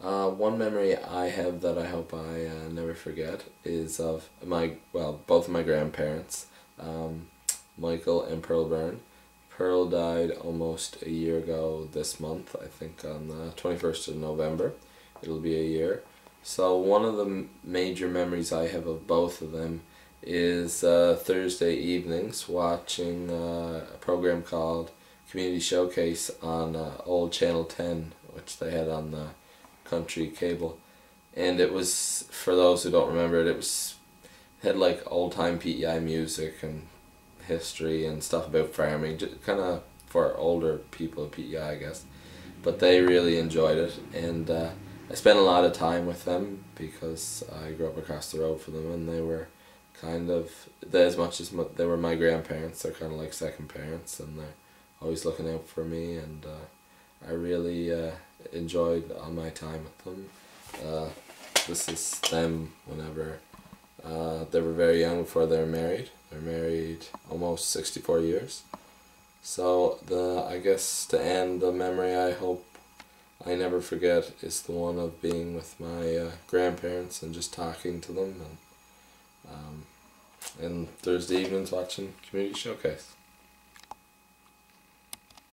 Uh, one memory I have that I hope I uh, never forget is of my, well, both of my grandparents, um, Michael and Pearl Byrne. Pearl died almost a year ago this month, I think on the 21st of November. It'll be a year. So one of the major memories I have of both of them is uh, Thursday evenings watching uh, a program called Community Showcase on uh, old Channel 10, which they had on the country cable. And it was, for those who don't remember it, it was had like old time PEI music and history and stuff about farming, just kind of for older people PEI, I guess. But they really enjoyed it, and uh, I spent a lot of time with them because I grew up across the road from them, and they were kind of they as much as my, they were my grandparents. They're kind of like second parents, and they're always looking out for me, and uh, I really uh, enjoyed all my time with them. Uh, this is them whenever uh, they were very young before they were married. They're married almost sixty four years. So the I guess to end the memory I hope I never forget is the one of being with my uh, grandparents and just talking to them and um, and Thursday evenings watching Community Showcase.